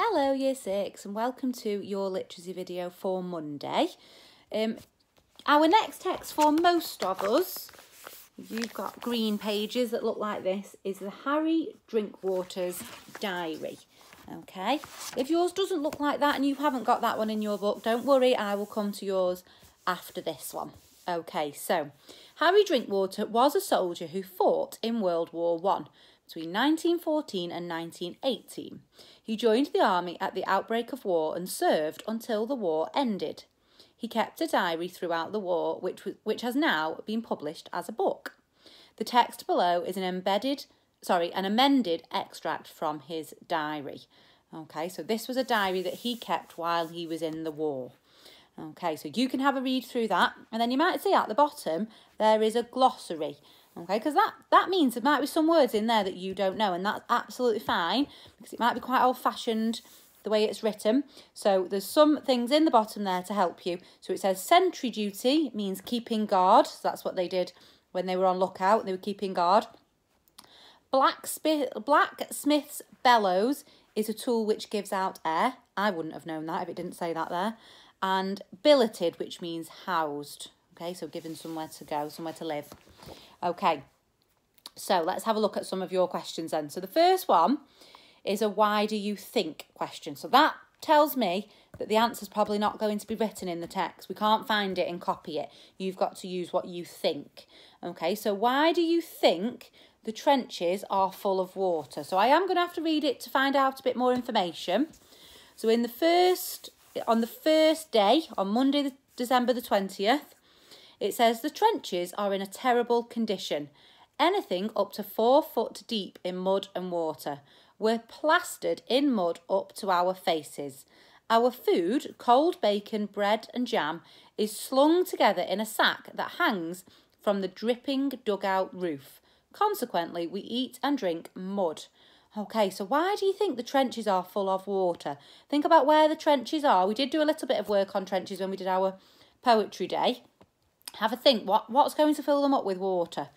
Hello Year 6 and welcome to your literacy video for Monday. Um, our next text for most of us, you've got green pages that look like this, is the Harry Drinkwater's Diary. Okay, if yours doesn't look like that and you haven't got that one in your book, don't worry, I will come to yours after this one. Okay, so Harry Drinkwater was a soldier who fought in World War One between 1914 and 1918. He joined the army at the outbreak of war and served until the war ended. He kept a diary throughout the war, which, which has now been published as a book. The text below is an embedded, sorry, an amended extract from his diary. Okay, so this was a diary that he kept while he was in the war. Okay, so you can have a read through that, and then you might see at the bottom there is a glossary okay because that that means there might be some words in there that you don't know and that's absolutely fine because it might be quite old-fashioned the way it's written. So there's some things in the bottom there to help you. So it says sentry duty means keeping guard. So that's what they did when they were on lookout they were keeping guard. Blacksmith blacksmith's bellows is a tool which gives out air. I wouldn't have known that if it didn't say that there. And billeted which means housed. Okay so given somewhere to go somewhere to live Okay, so let's have a look at some of your questions then. So the first one is a why do you think question. So that tells me that the answer is probably not going to be written in the text. We can't find it and copy it. You've got to use what you think. Okay, so why do you think the trenches are full of water? So I am going to have to read it to find out a bit more information. So in the first, on the first day, on Monday, December the 20th, it says the trenches are in a terrible condition. Anything up to four foot deep in mud and water. We're plastered in mud up to our faces. Our food, cold bacon, bread, and jam, is slung together in a sack that hangs from the dripping dugout roof. Consequently, we eat and drink mud. Okay, so why do you think the trenches are full of water? Think about where the trenches are. We did do a little bit of work on trenches when we did our poetry day. Have a think, what, what's going to fill them up with water?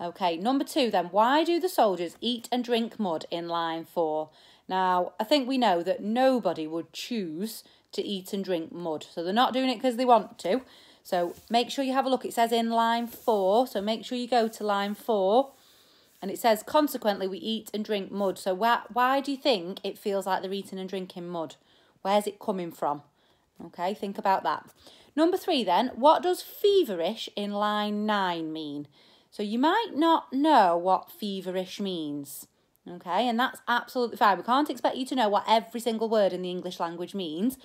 Okay, number two then, why do the soldiers eat and drink mud in line four? Now, I think we know that nobody would choose to eat and drink mud. So they're not doing it because they want to. So make sure you have a look. It says in line four. So make sure you go to line four. And it says, consequently, we eat and drink mud. So why, why do you think it feels like they're eating and drinking mud? Where's it coming from? Okay, think about that. Number three then, what does feverish in line nine mean? So you might not know what feverish means. Okay, and that's absolutely fine. We can't expect you to know what every single word in the English language means,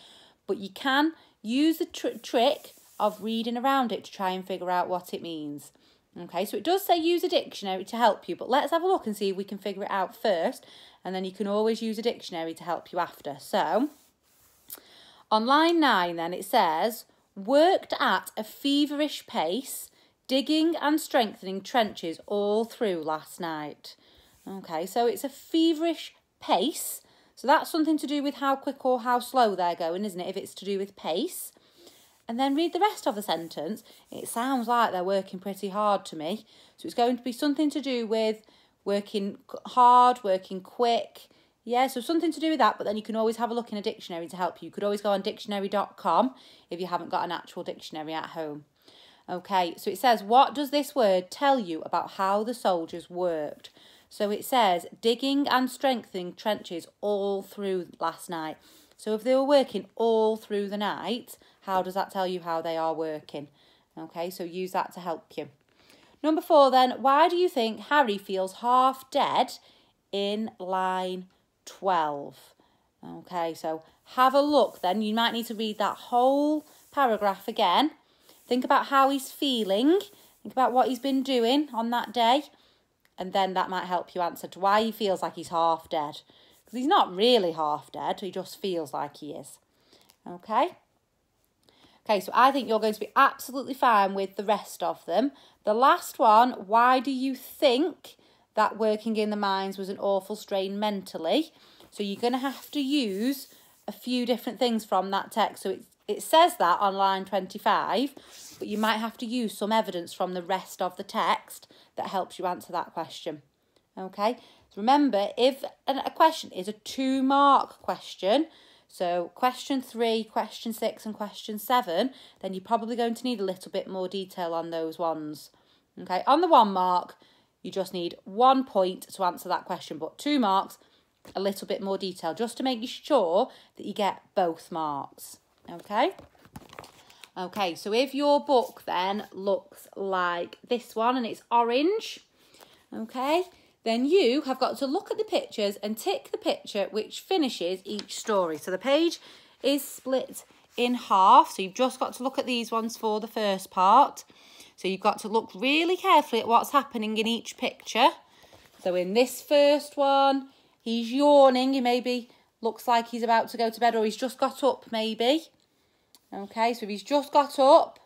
but you can use the tr trick of reading around it to try and figure out what it means. Okay, so it does say use a dictionary to help you, but let's have a look and see if we can figure it out first, and then you can always use a dictionary to help you after. So, on line 9 then it says, worked at a feverish pace, digging and strengthening trenches all through last night. Okay, so it's a feverish pace. So that's something to do with how quick or how slow they're going, isn't it? If it's to do with pace. And then read the rest of the sentence. It sounds like they're working pretty hard to me. So it's going to be something to do with working hard, working quick, yeah, so something to do with that, but then you can always have a look in a dictionary to help you. You could always go on dictionary.com if you haven't got an actual dictionary at home. Okay, so it says, what does this word tell you about how the soldiers worked? So it says, digging and strengthening trenches all through last night. So if they were working all through the night, how does that tell you how they are working? Okay, so use that to help you. Number four then, why do you think Harry feels half dead in line 12. Okay, so have a look then. You might need to read that whole paragraph again. Think about how he's feeling. Think about what he's been doing on that day. And then that might help you answer to why he feels like he's half dead. Because he's not really half dead. He just feels like he is. Okay? Okay, so I think you're going to be absolutely fine with the rest of them. The last one, why do you think that working in the mines was an awful strain mentally. So you're going to have to use a few different things from that text. So it, it says that on line 25, but you might have to use some evidence from the rest of the text that helps you answer that question. Okay, so Remember, if a question is a two mark question, so question three, question six, and question seven, then you're probably going to need a little bit more detail on those ones. Okay, on the one mark, you just need one point to answer that question, but two marks, a little bit more detail, just to make sure that you get both marks. Okay. Okay, so if your book then looks like this one and it's orange, okay, then you have got to look at the pictures and tick the picture which finishes each story. So the page is split in half. So you've just got to look at these ones for the first part. So you've got to look really carefully at what's happening in each picture. So in this first one, he's yawning. He maybe looks like he's about to go to bed or he's just got up maybe. Okay, so if he's just got up,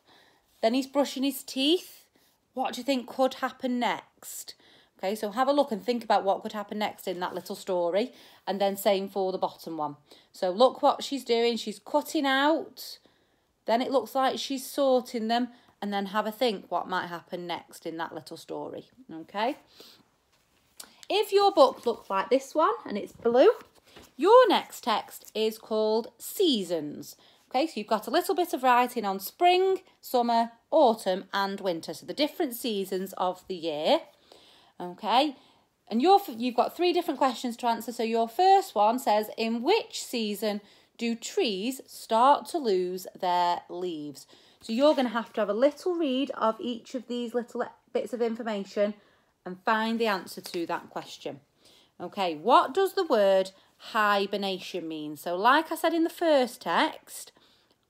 then he's brushing his teeth. What do you think could happen next? Okay, so have a look and think about what could happen next in that little story. And then same for the bottom one. So look what she's doing. She's cutting out. Then it looks like she's sorting them. And then have a think what might happen next in that little story. Okay. If your book looks like this one and it's blue, your next text is called Seasons. Okay, so you've got a little bit of writing on spring, summer, autumn and winter. So the different seasons of the year. Okay, and you you've got three different questions to answer. So your first one says, in which season do trees start to lose their leaves? So you're going to have to have a little read of each of these little bits of information and find the answer to that question. Okay, what does the word hibernation mean? So like I said in the first text,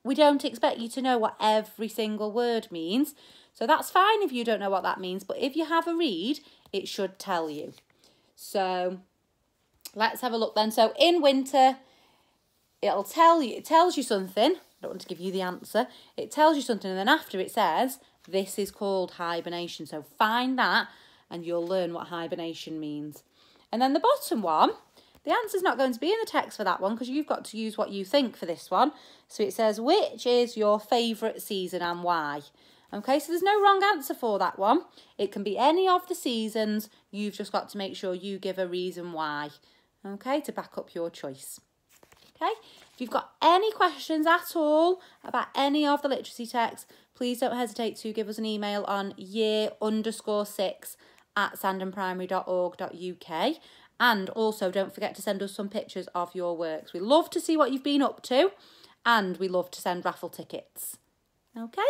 we don't expect you to know what every single word means. So that's fine if you don't know what that means, but if you have a read, it should tell you. So let's have a look then. So in winter, it'll tell you, it tells you something. I don't want to give you the answer. It tells you something and then after it says, this is called hibernation. So find that and you'll learn what hibernation means. And then the bottom one, the answer's not going to be in the text for that one because you've got to use what you think for this one. So it says, which is your favourite season and why? Okay, so there's no wrong answer for that one. It can be any of the seasons. You've just got to make sure you give a reason why, okay, to back up your choice. Okay, if you've got any questions at all about any of the literacy texts, please don't hesitate to give us an email on year underscore six at sandonprimary.org.uk. And also don't forget to send us some pictures of your works. We love to see what you've been up to and we love to send raffle tickets. Okay?